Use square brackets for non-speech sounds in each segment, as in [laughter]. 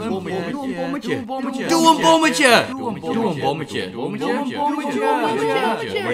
een bommetje. Doe een bommetje. Doe een bommetje. Doe een Doe bommetje. Doe een Doe bommetje. Doe een bommetje.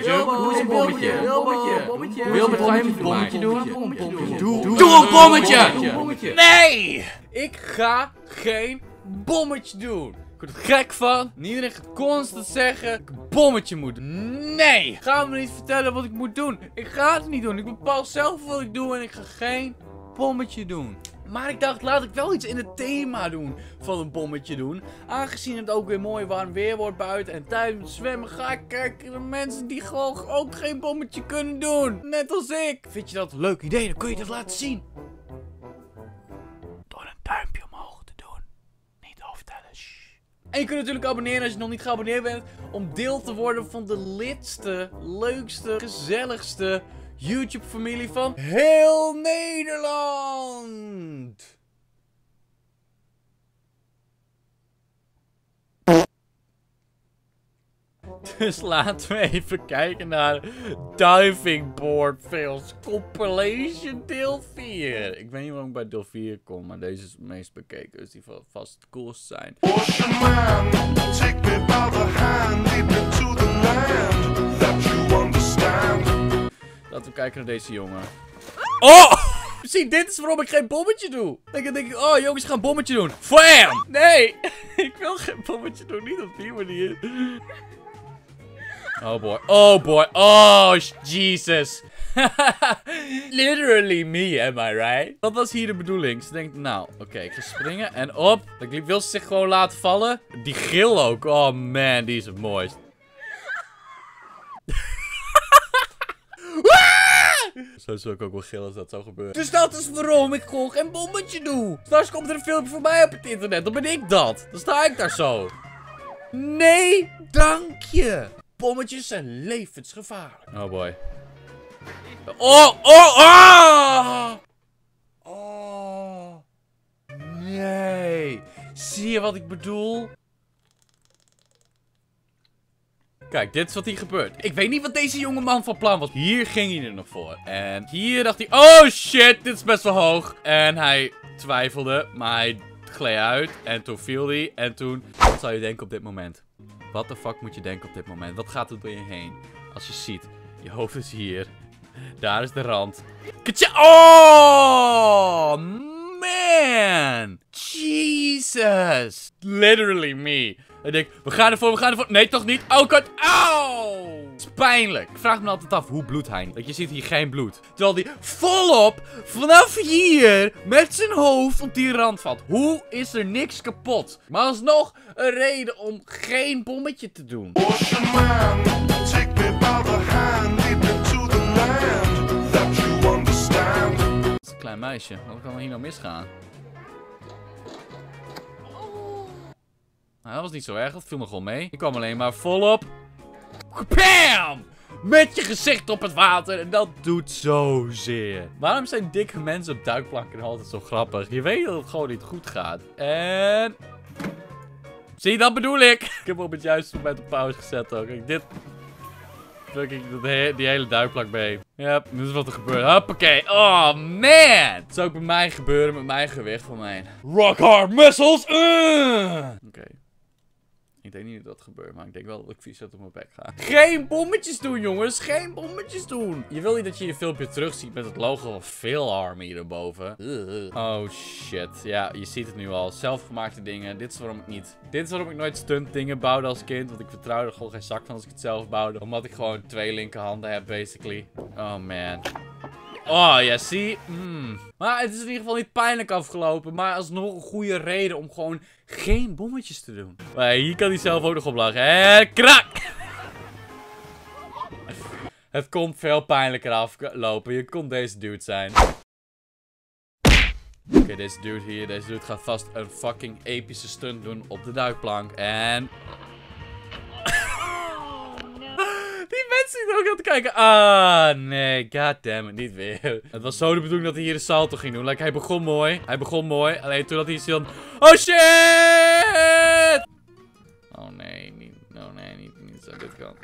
Doe een bommetje. Wilbert, ga je een bommetje doen? Doe Doe een bommetje. Nee! Ik ga geen bommetje doen. Ik word er gek van. En Iedereen gaat constant zeggen dat ik een bommetje moet doen. Nee! Ga me niet vertellen wat ik moet doen. Ik ga het niet doen. Ik bepaal zelf wat ik doe en ik ga geen bommetje doen. Maar ik dacht, laat ik wel iets in het thema doen van een bommetje doen. Aangezien het ook weer mooi warm weer wordt buiten en het zwemmen ga ik kijken naar mensen die gewoon ook geen bommetje kunnen doen. Net als ik. Vind je dat een leuk idee? Dan kun je dat laten zien. Door een duimpje omhoog te doen. Niet overtellen. En je kunt natuurlijk abonneren als je nog niet geabonneerd bent. Om deel te worden van de lidste, leukste, gezelligste YouTube-familie van heel Nederland. Dus laten we even kijken naar Diving Board Fails Compilation deel 4. Ik weet niet waarom ik bij deel 4 kom, maar deze is het meest bekeken, dus die zal vast het coolst zijn. Ocean man, take me by the hand, lead me to the land that you understand. Laten we kijken naar deze jongen. Oh! [laughs] Zie, dit is waarom ik geen bommetje doe. Dan denk ik, oh jongens, gaan een bommetje doen. Fam! Nee! [laughs] ik wil geen bommetje doen, niet op die manier. Oh boy, oh boy, oh Jesus. [laughs] Literally me, am I right? Dat was hier de bedoeling. Ze denkt, nou, oké, ik ga springen en op. Ik wil ze zich gewoon laten vallen. Die grill ook, oh man, die is het mooist. [laughs] Zo zou ik ook wel gillen als dat zou gebeuren. Dus dat is waarom ik gewoon geen bommetje doe. Straks komt er een filmpje voor mij op het internet. Dan ben ik dat. Dan sta ik daar zo. Nee, dank je. Bommetjes zijn levensgevaarlijk. Oh boy. Oh, oh, oh! Oh. Nee. Zie je wat ik bedoel? Kijk, dit is wat hier gebeurt. Ik weet niet wat deze jongeman van plan was. Hier ging hij er nog voor. En hier dacht hij, oh shit, dit is best wel hoog. En hij twijfelde, maar hij gleed uit. En toen viel hij. En toen, wat zou je denken op dit moment? Wat de fuck moet je denken op dit moment? Wat gaat er door je heen? Als je ziet, je hoofd is hier. Daar is de rand. Katja oh, man. Jesus. Literally me. Ik denk, we gaan ervoor, we gaan ervoor. Nee, toch niet. Oh, kut. Auw. Pijnlijk. Ik vraag me altijd af, hoe bloedt hij? Want je ziet hier geen bloed. Terwijl hij volop vanaf hier met zijn hoofd op die rand valt. Hoe is er niks kapot? Maar alsnog een reden om geen bommetje te doen. Klein meisje. Wat kan er hier nou misgaan? Nou, dat was niet zo erg. Dat viel nog wel mee. Ik kwam alleen maar volop. Bam! Met je gezicht op het water. En dat doet zo zeer. Waarom zijn dikke mensen op duikplanken altijd zo grappig? Je weet dat het gewoon niet goed gaat. En... Zie, dat bedoel ik. Ik heb op het juiste moment op pauze gezet ook. Kijk, dit... Fucking die hele duikplank mee. Ja, dit is wat er gebeurt. Hoppakee. Oh, man. Het zou ook bij mij gebeuren met mijn gewicht van mijn rock hard muscles. Oké. Ik denk niet dat dat gebeurt, maar ik denk wel dat ik vies uit op mijn bek ga. Geen bommetjes doen, jongens. Geen bommetjes doen. Je wil niet dat je je filmpje terugziet met het logo van Phil Army erboven. Ugh. Oh, shit. Ja, je ziet het nu al. Zelfgemaakte dingen. Dit is waarom ik niet... Dit is waarom ik nooit stunt dingen bouwde als kind. Want ik vertrouwde er gewoon geen zak van als ik het zelf bouwde. Omdat ik gewoon twee linkerhanden heb, basically. Oh, man. Oh, ja, zie. Mm. Maar het is in ieder geval niet pijnlijk afgelopen. Maar alsnog een goede reden om gewoon geen bommetjes te doen. Maar hier kan hij zelf ook nog op lachen. En krak! Het komt veel pijnlijker aflopen. Je kon deze dude zijn. Oké, deze dude hier. Deze dude gaat vast een fucking epische stunt doen op de duikplank. En... Er ook aan te kijken. Ah, nee. Goddammit, niet weer. Het was zo de bedoeling dat hij hier de salto ging doen. Like, hij begon mooi. Hij begon mooi. Alleen toen had hij dan... Oh, shit! Oh, nee. Niet, oh, nee. Niet, zo. Dit kan.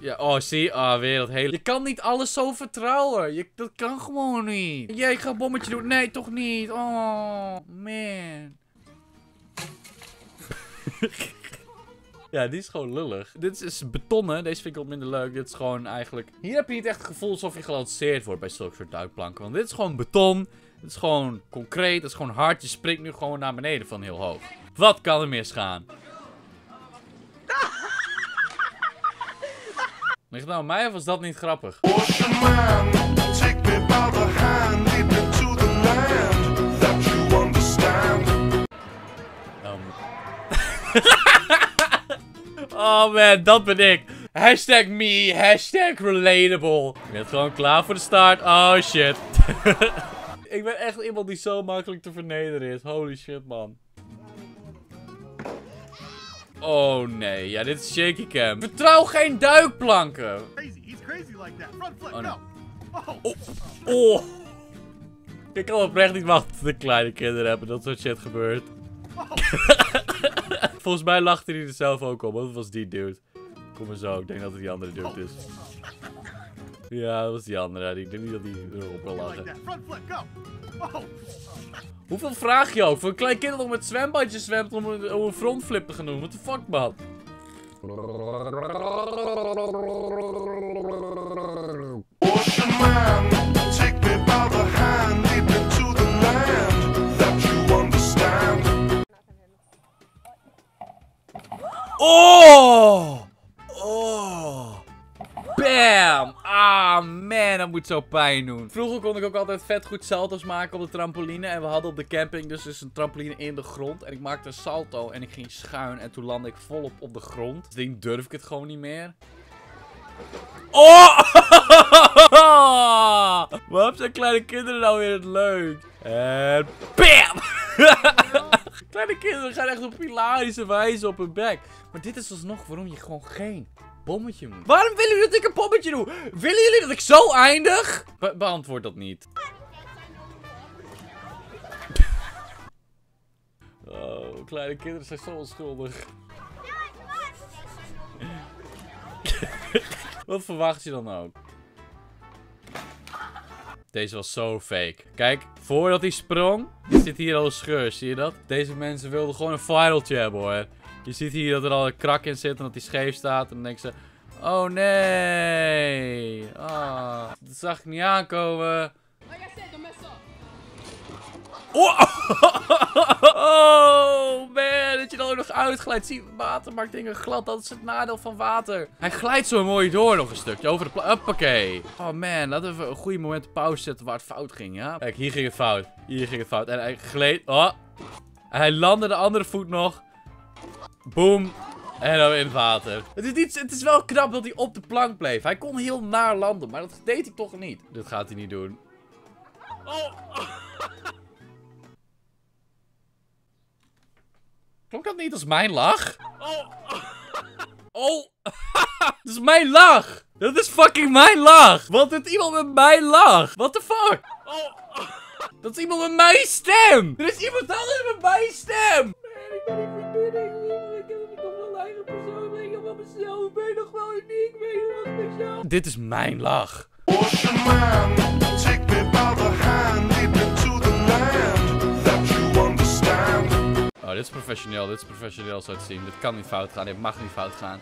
Ja, oh, zie. Ah, weer dat hele... Je kan niet alles zo vertrouwen. Je, dat kan gewoon niet. Jij gaat een bommetje doen. Nee, toch niet. Oh, man. [laughs] Ja, die is gewoon lullig. Dit is betonnen. Deze vind ik wat minder leuk. Dit is gewoon eigenlijk... Hier heb je niet echt het gevoel alsof je gelanceerd wordt bij zulke soort duikplanken. Want dit is gewoon beton. Dit is gewoon concreet. Het is gewoon hard. Je springt nu gewoon naar beneden van heel hoog. Wat kan er misgaan? [laughs] Ligt het nou aan mij of was dat niet grappig? Oh man, dat ben ik. Hashtag me, hashtag relatable. Ik ben gewoon klaar voor de start. Oh shit. [laughs] ik ben echt iemand die zo makkelijk te vernederen is. Holy shit, man. Oh nee, ja, dit is shaky cam. Vertrouw geen duikplanken. Oh. Oh, Oh. Ik kan oprecht niet wachten tot de kleine kinderen hebben dat soort shit gebeurt. [laughs] Volgens mij lachte hij er zelf ook om, want dat was die dude. Kom maar zo, ik denk dat het die andere dude is. Ja, dat was die andere. Ik denk niet dat hij erop wil lachen. Oh, Hoeveel vraag je ook? Voor een klein kind dat nog met zwembadjes zwemt om een, om een frontflip te gaan doen. What the fuck, man? Oh! Oh! Bam! Ah, man, dat moet zo pijn doen. Vroeger kon ik ook altijd vet goed salto's maken op de trampoline. En we hadden op de camping dus, dus een trampoline in de grond. En ik maakte een salto en ik ging schuin. En toen landde ik volop op de grond. Dus ding durf ik het gewoon niet meer. Oh! [laughs] Waarom zijn kleine kinderen nou weer het leuk? En bam! [laughs] kleine kinderen gaan echt op hilarische wijze op hun bek. Maar dit is alsnog waarom je gewoon geen bommetje moet. Waarom willen jullie dat ik een bommetje doe? Willen jullie dat ik zo eindig? Be- beantwoord dat niet. Oh, kleine kinderen zijn zo onschuldig. [laughs] Wat verwacht je dan ook? Deze was zo fake. Kijk, voordat hij sprong, zit hier al een scheur, zie je dat? Deze mensen wilden gewoon een viraltje hebben hoor. Je ziet hier dat er al een krak in zit en dat hij scheef staat. En dan denken ze, oh nee. Ah, dat zag ik niet aankomen. Oh, [laughs] oh man, dat je dan ook nog uitglijdt. Zie, water maakt dingen glad. Dat is het nadeel van water. Hij glijdt zo mooi door nog een stukje. Over de Hoppakee. Oh man, laten we een goede moment pauze zetten waar het fout ging, ja? Kijk, hier ging het fout. Hier ging het fout. En hij gleed... Oh. En hij landde de andere voet nog. Boom. En dan in het water. Het is, niet, het is wel knap dat hij op de plank bleef. Hij kon heel naar landen, maar dat deed hij toch niet. Dit gaat hij niet doen. Oh. [laughs] Klonk dat niet als mijn lach? Oh. [laughs] Oh. [laughs] dat is mijn lach. Dat is fucking mijn lach. Want het iemand met mijn lach. What the fuck? Oh. [laughs] Dat is iemand met mijn stem. Er is iemand anders met mijn stem. Man, ik ben niet verbinding. Ik heb nog wel een eigen persoon. Ik heb wel mezelf. Ik ben nog wel uniek. Ik ben heel speciaal. Dit is mijn lach. Take me by the hand, dit is professioneel. Dit is professioneel zo te zien. Dit kan niet fout gaan. Dit mag niet fout gaan.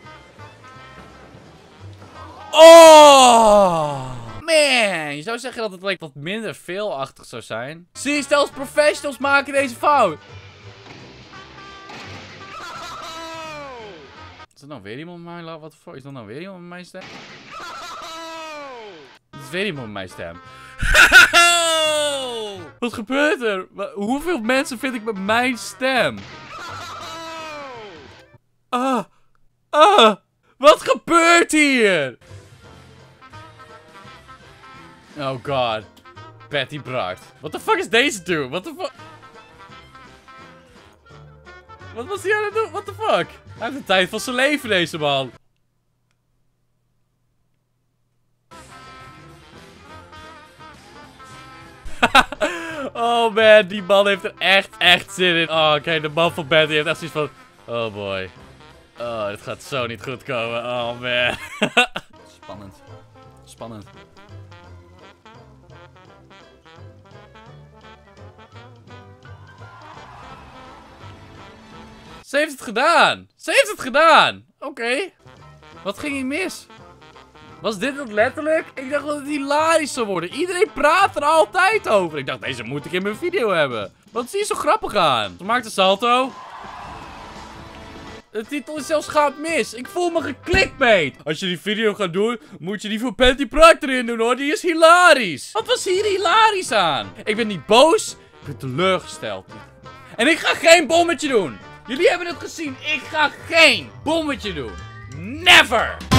Oh! Man, je zou zeggen dat het like, wat minder veelachtig zou zijn. Zie je, zelfs professionals maken deze fout. Is dat nou weer iemand met mijn... Wat voor? Is dat nou weer iemand met mijn stem? Het is weer iemand met mijn stem. [laughs] Wat gebeurt er? Hoeveel mensen vind ik met mijn stem? Ah. Ah. Wat gebeurt hier? Oh god. Patty Bart. What the fuck is deze dude? What the fuck? Wat was hij aan het doen? What the fuck? Hij heeft de tijd van zijn leven, deze man. Oh man, die man heeft er echt, echt zin in. Oh, kijk, de man van Betty heeft echt zoiets van... Oh boy. Oh, dit gaat zo niet goed komen. Oh man. [laughs] Spannend. Spannend. Ze heeft het gedaan. Ze heeft het gedaan. Oké. Wat ging hier mis? Was dit het letterlijk? Ik dacht dat het hilarisch zou worden. Iedereen praat er altijd over. Ik dacht, deze moet ik in mijn video hebben. Wat zie je zo grappig aan? Ze maakt een salto. De titel is zelfs gaat mis. Ik voel me geklikbait. Als je die video gaat doen, moet je die voor Panty Pride erin doen hoor. Die is hilarisch. Wat was hier hilarisch aan? Ik ben niet boos. Ik ben teleurgesteld. En ik ga geen bommetje doen. Jullie hebben het gezien. Ik ga geen bommetje doen. Never!